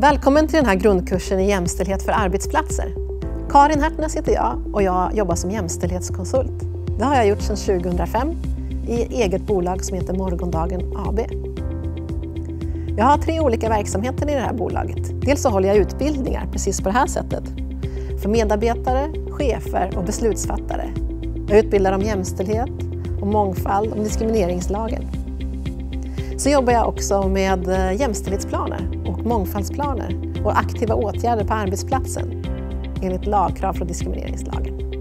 Välkommen till den här grundkursen i jämställdhet för arbetsplatser. Karin Hertnäs heter jag och jag jobbar som jämställdhetskonsult. Det har jag gjort sedan 2005 i ett eget bolag som heter Morgondagen AB. Jag har tre olika verksamheter i det här bolaget. Dels så håller jag utbildningar precis på det här sättet för medarbetare, chefer och beslutsfattare. Jag utbildar om jämställdhet, om mångfald, om diskrimineringslagen. Så jobbar jag också med eh, jämställdhetsplaner och mångfaldsplaner och aktiva åtgärder på arbetsplatsen enligt lagkrav från diskrimineringslagen.